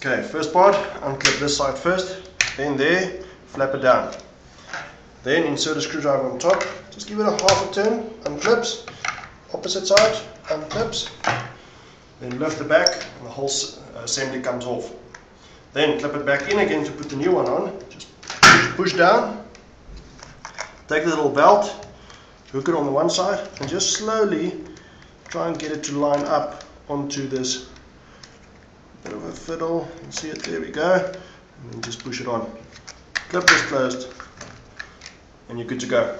Okay, first part, unclip this side first, then there, flap it down. Then insert a screwdriver on top, just give it a half a turn, unclips, opposite side, unclips, then lift the back and the whole uh, assembly comes off. Then clip it back in again to put the new one on, just push down, take the little belt, hook it on the one side and just slowly try and get it to line up onto this bit of a fiddle. You see it, there we go. And just push it on. Clip this closed and you're good to go.